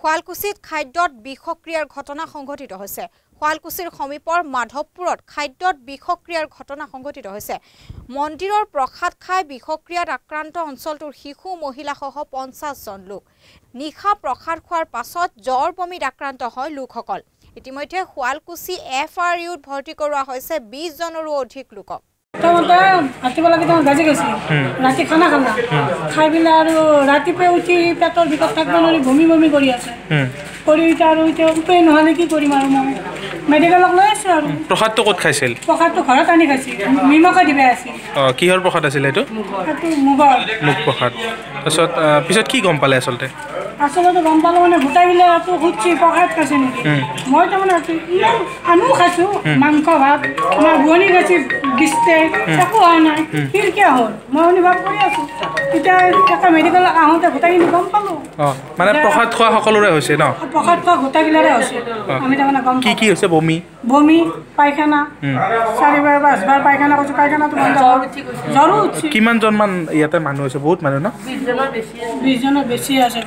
শুৱালকুছিত খাদ্যত বিষক্ৰিয়াৰ ঘটনা সংঘটিত হৈছে। শুৱালকুছিৰ সমীপৰ মাধৱপুৰত খাদ্যত বিষক্ৰিয়াৰ ঘটনা সংঘটিত হৈছে। মন্দিৰৰ প্ৰসাদ খাই বিষক্ৰিয়াত আক্ৰান্ত অঞ্চলটোৰ শিশু মহিলাসহ পঞ্চাছজন লোক। নিশা প্ৰসাদ খোৱাৰ পাছত জ্বৰ বমিত আক্ৰান্ত হয় লোকসকল। ইতিমধ্যে শুৱালকুছি এফ আৰ ইউত ভৰ্তি কৰোৱা হৈছে বিছজনৰো অধিক লোকক। প্ৰথমতে ৰাতিপুৱা লাগি তেওঁ গাজি গৈছিল ৰাতি খানা খালা। খাই পেলাই আৰু ৰাতিপুৱাই উঠি পেটৰ ভিতৰত থাকিব নোৱাৰি বমি বমি কৰি আছে। কৰি এতিয়া আৰু এতিয়া উপায় নহ'লে কি কৰিম আৰু মই। মেডিকেলক লৈ আছোঁ আৰু। প্ৰসাদটো ক'ত খাইছিল? প্ৰসাদটো ঘৰত আনি খাইছিল। নিমখে দিবা আছিল। অঁ কিহৰ প্ৰসাদ আছিলে এইটো? সেইটো মুগৰ। মুখ প্ৰসাদ। তাৰপিছত পিছত কি গম পালে আচলতে? আচলতে গম পালোঁ মানে গোটাই পেলাই আকৌ সুধছি প্ৰসাদ খাইছে নেকি। মই তাৰমানে ইমান আমিও খাইছোঁ। মাংস ভাত আমাৰ বোৱনী খাইছে বিছতে একো হোৱা নাই কিৰকিয়া হ'ল মই অনুভৱ কৰি আছোঁ এতিয়া মেডিকেলত আহোঁতে গোটেইখিনি গম পালোঁ মানে প্ৰসাদ খোৱা সকলোৰে হৈছে ন প্ৰসাদ খোৱা গোটেইগিলাৰে হৈছে আমি তাৰমানে গম কি কি হৈছে বমি বমি পায়খানা চাৰিবাৰ পাঁচবাৰ পায়খানা কৰিছোঁ পায়খানাটো বন্ধ হ'ল জ্বৰো উঠছি কিমানজনমান ইয়াতে মানুহ হৈছে বহুত মানুহ ন বিছজনৰ বেছি আছে